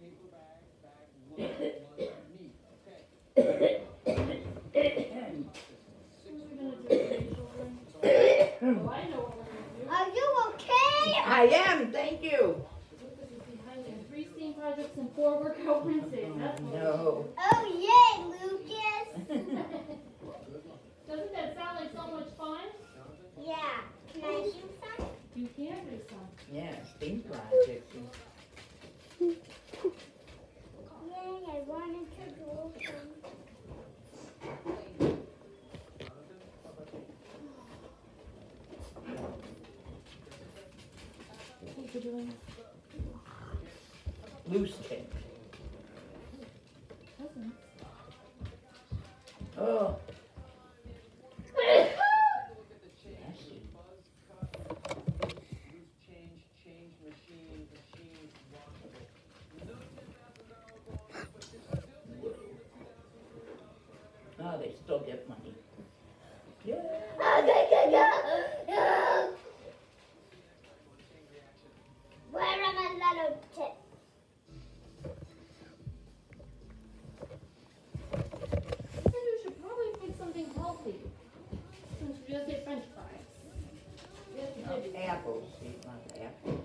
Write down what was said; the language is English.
Are you okay? I am, thank you. Three STEAM projects and four workout Wednesdays. No. Oh, yay, Lucas. Doesn't that sound like so much fun? Yeah. Can I do some? You can do some. Yeah, STEAM projects. What you doing? Loose. Cousins. Oh. washable. Oh, they still get money. apples, he's not apples.